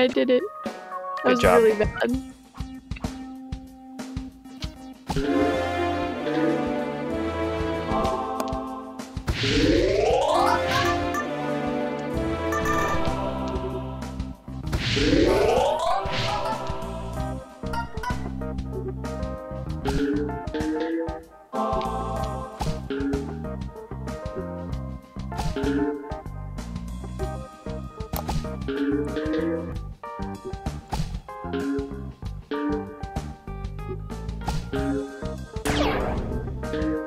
I did it. That Good was job. really bad. Thank you.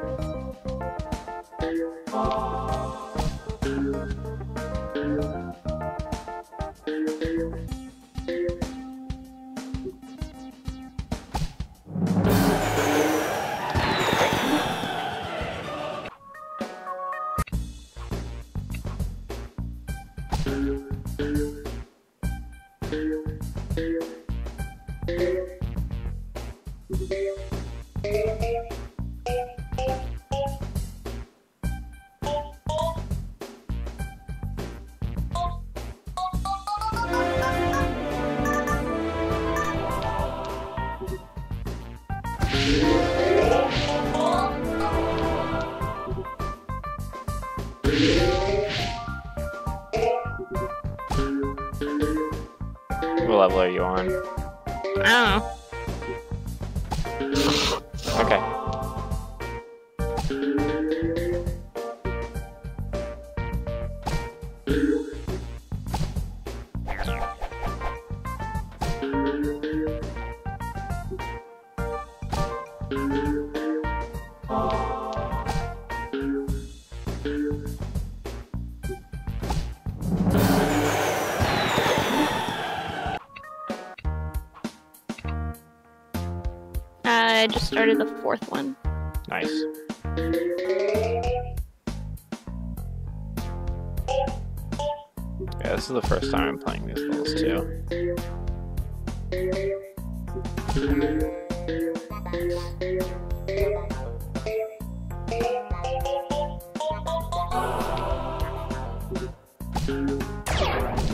What level are you on? I Okay. don't know. I just started the fourth one. Nice. Yeah, this is the first time I'm playing these levels too.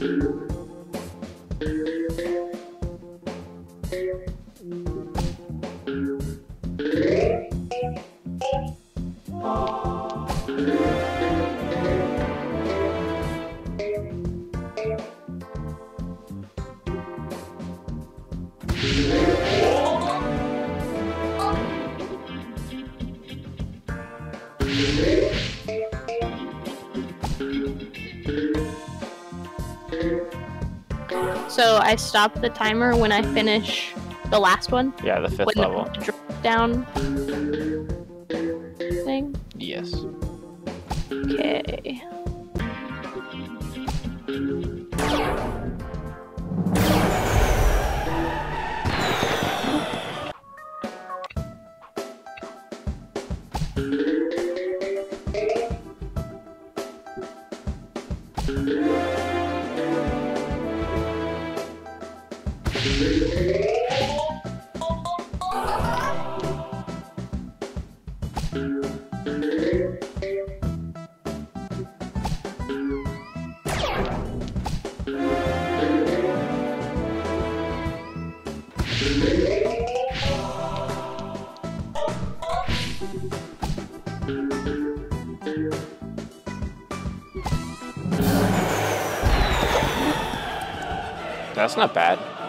Thank So I stop the timer when I finish the last one. Yeah, the fifth when level. the drop down thing. Yes. Okay. That's not bad.